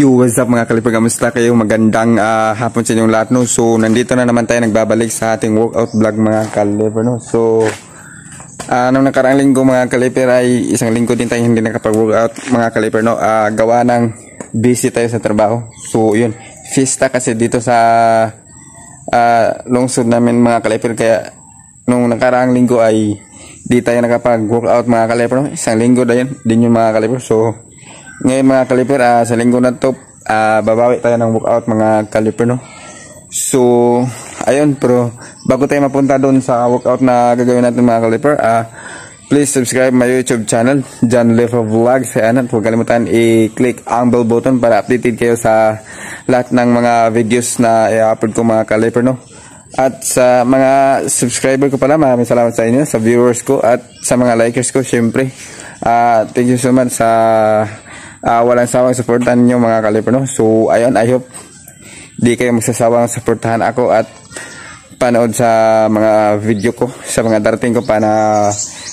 Yo, what's up mga kaliper? Kamusta kayo? Magandang ah, hapon sa inyong lahat, no? So, nandito na naman tayo nagbabalik sa ating workout vlog mga kaliper, no? So, ah, nung nakaraang linggo mga kaliper ay isang linggo din tayo hindi nakapag-workout mga kaliper, no? Ah, gawa ng busy tayo sa trabaho. So, yun. Fiesta kasi dito sa ah, lungsod namin mga kaliper. Kaya, nung nakaraang linggo ay di tayo nakapag-workout mga kaliper, no? Isang linggo na yun, din yung mga kaliper. So, ngayon mga kaliper, ah, sa linggo na to, ah, babawi tayo ng workout mga kaliper, no? So, ayun, pero bago tayo mapunta doon sa workout na gagawin natin mga kaliper, ah, please subscribe my YouTube channel, John Lefa Vlogs. Ayan, at huwag kalimutan i-click ang bell button para updated kayo sa lahat ng mga videos na i-upload ko mga kaliper, no? At sa mga subscriber ko pala, maraming salamat sa inyo, sa viewers ko, at sa mga likers ko, syempre. Ah, thank you so much sa uh, walang sawang supportan nyo mga kaliper no? So ayun I hope di kayo magsasawang supportahan ako at panood sa mga video ko sa mga darating ko pa na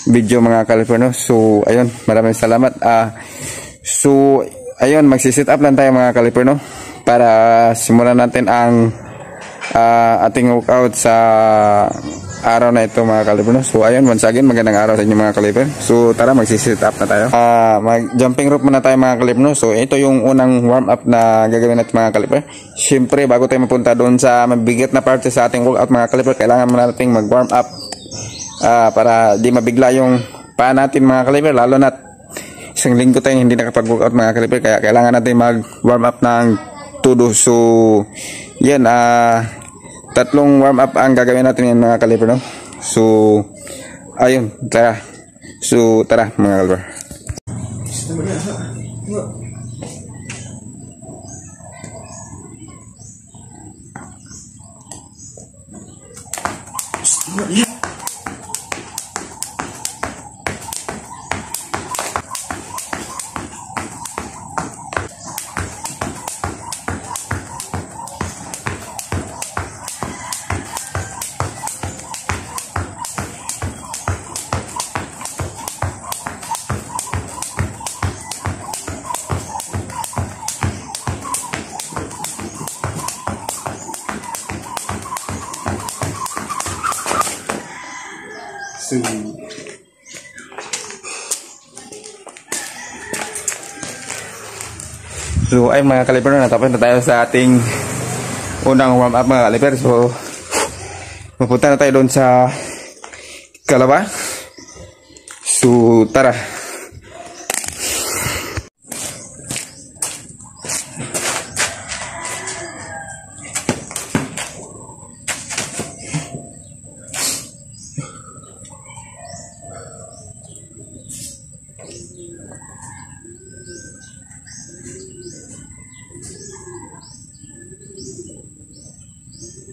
video mga kaliper no? So ayun maraming salamat. Uh, so ayun magsisit up lang tayo mga kaliper no? Para simulan natin ang uh, ating workout sa araw na ito mga kaliber so ayun once again magandang araw sa inyo mga kaliber so tara magsisit up na tayo. Uh, mag jumping rope muna tayo mga kaliber so ito yung unang warm up na gagawin natin mga kaliber syempre bago tayo mapunta doon sa mabigat na parte sa ating workout mga kaliber kailangan muna natin mag warm up uh, para di mabigla yung paa natin mga kaliber lalo na isang linggo tayo hindi nakapag workout mga kaliber kaya kailangan natin mag warm up ng todo so yan ah uh, tatlong warm up ang gagawin natin yan mga kaliber no so ayun tara so tara mga kaliber Yeah. So, So ay mga kaliper na natapos na tayo sa ating unang warm up mga kaliper. So mapunta na tayo doon sa Kalaba. So tara.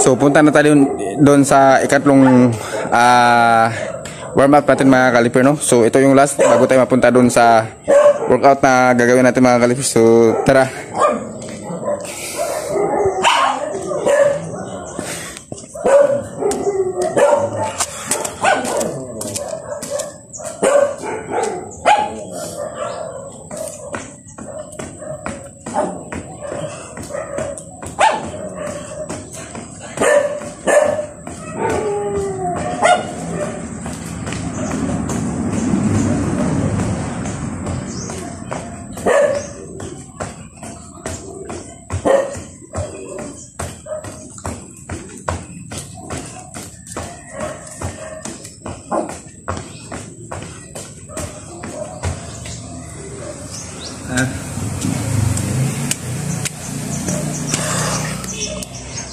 So punta na tayo doon sa ikatlong uh, warm up natin mga kaliper no. So ito yung last bago tayo mapunta doon sa workout na gagawin natin mga kaliper. So tara.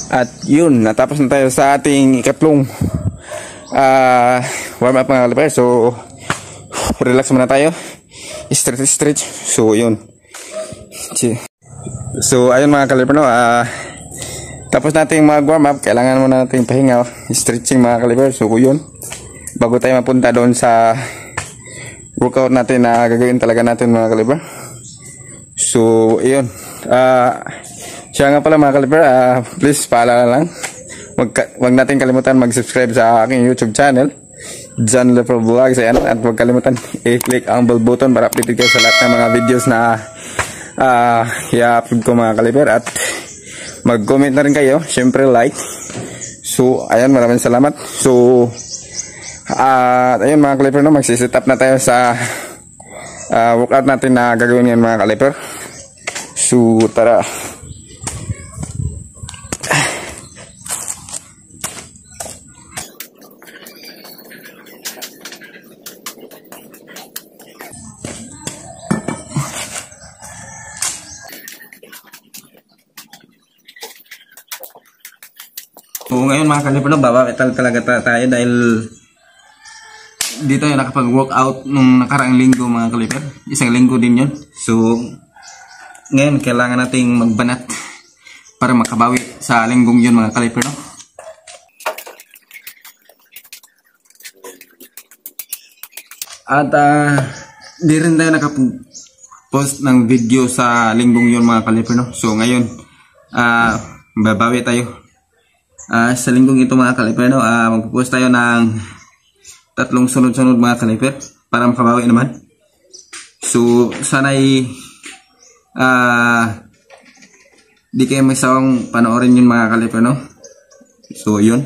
At yun, natapos na tayo sa ating ikatlong uh, warm up mga kaliper. So, relax muna tayo. Stretch, stretch. So, yun. So, ayun mga kaliper, no? Ah, tapos natin mag-warm up, kailangan muna natin pahinga. Stretching mga kaliper. So, yun. Bago tayo mapunta doon sa workout natin na gagawin talaga natin mga kaliper. So, yun. Ah, siya nga pala mga kaliper, ah, please paalala lang. Wag, wag natin kalimutan mag-subscribe sa aking YouTube channel. John Leper Vlogs. Ayan. At huwag kalimutan i-click ang bell button para updated kayo sa lahat ng mga videos na ah i-upload ko mga kaliper. At mag-comment na rin kayo. Siyempre like. So, ayan. Maraming salamat. So, at ayun mga kaliper, no, magsisit up na tayo sa ah, workout natin na gagawin ngayon mga kaliper. So, tara. So ngayon mga kaliper, no, babawi tal- talaga ta- tayo dahil dito yung nakapag-workout nung nakaraang linggo mga kaliper. Isang linggo din yun. So ngayon kailangan nating magbanat para makabawi sa linggong yun mga kaliper. No? At ah, di rin tayo nakapag-post ng video sa linggong yun mga kaliper. No? So ngayon, ah babawi tayo Ah, sa linggong ito mga kaliper, no, ah, magpo-post tayo ng tatlong sunod-sunod mga kaliper para makabawi naman. So, sana'y ah, di kayo may sawang panoorin yun mga kaliper, no? So, yun.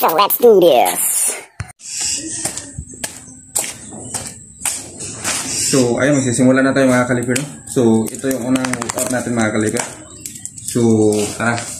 So let's do this. So, ayun, magsisimula na tayo mga kaliper? So, ito yung unang workout natin mga kaliper. So, tara.